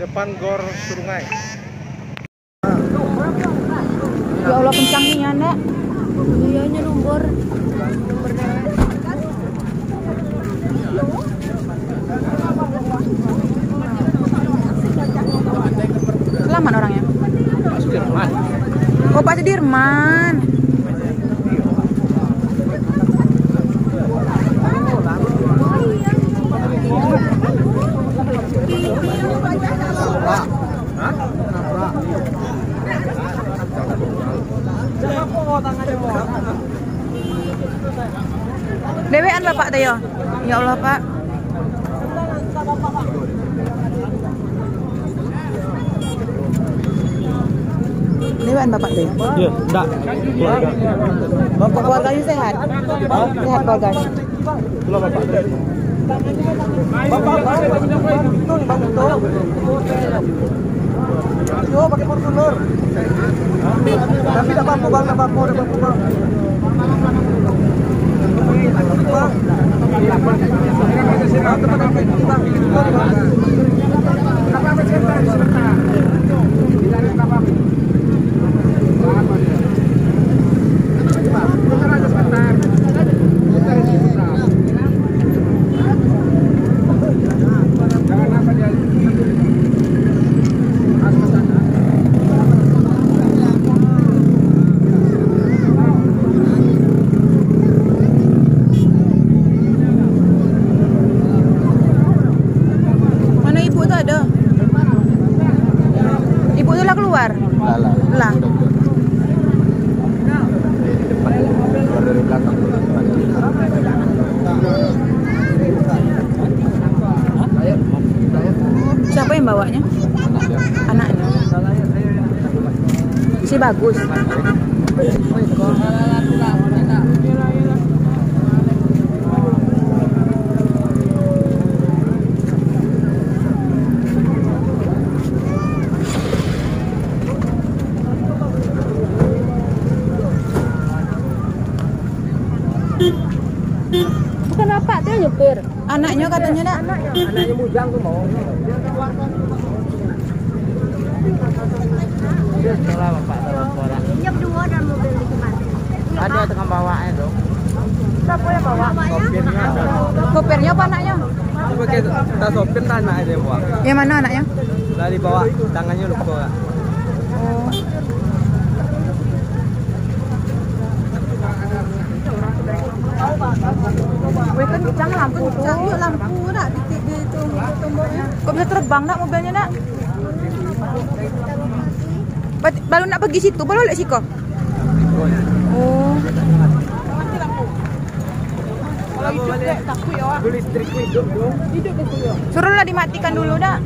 depan Gor Surungai. Ya Allah kencang nih ya, Nak. Iya nya lumpur. Selamat orangnya. Sudirman. Oh, Pak Sudirman. Dewean Bapak yo. Ya Allah, Pak. Dewean Bapak teh. Iya, enggak. Bapak keluarganya sehat. Sehat keluarganya. Itulah Bapak. Yo, pakai Fortuner. Tapi tidak mampu bang, tidak mampu, tidak mampu bang. Mana ibu tuh ada? Ibu tuh lah keluar. Lah. dari belakang. Siapa yang bawanya? Anaknya. Si bagus. Bukan apa tuh nyupir. Anaknya katanya nak. Anaknya bujang tuh mau. Itulah Bapak dalam orang. Yang dua dan mobil itu mati. Ada tengah bawahnya dong. Siapa yang bawa? Sopirnya. Sopirnya apa anaknya? Pakai tas sopir tanya aja buang. Yang mana anaknya? Dari bawah tangannya lupa. Jangan lampu. Yuk lampu nak di di itu tombolnya. Kok bisa terbang nak mobilnya nak? Baru nak pergi situ, baru lihat siko. Oh. Listrik hidup dong. Suruhlah dimatikan dulu nak.